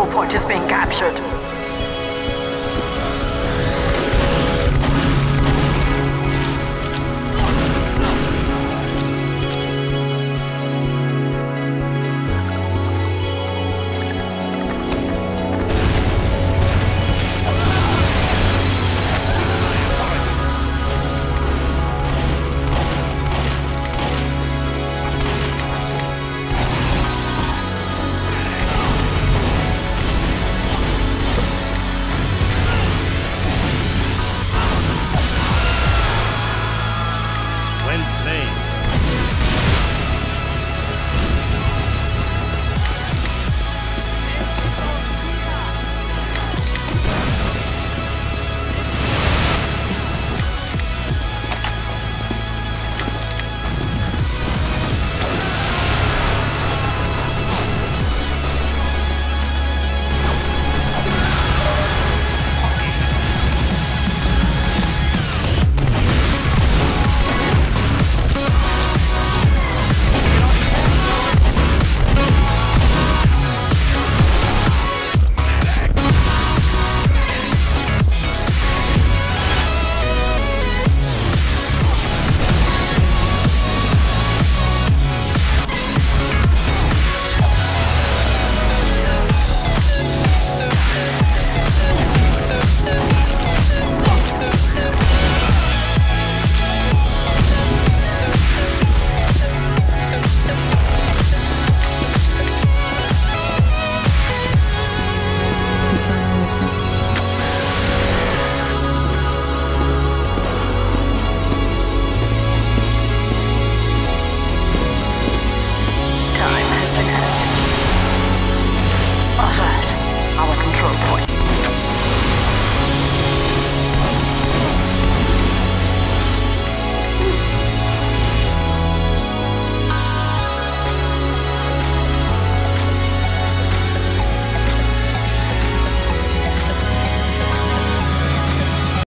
control point is being captured.